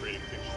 great.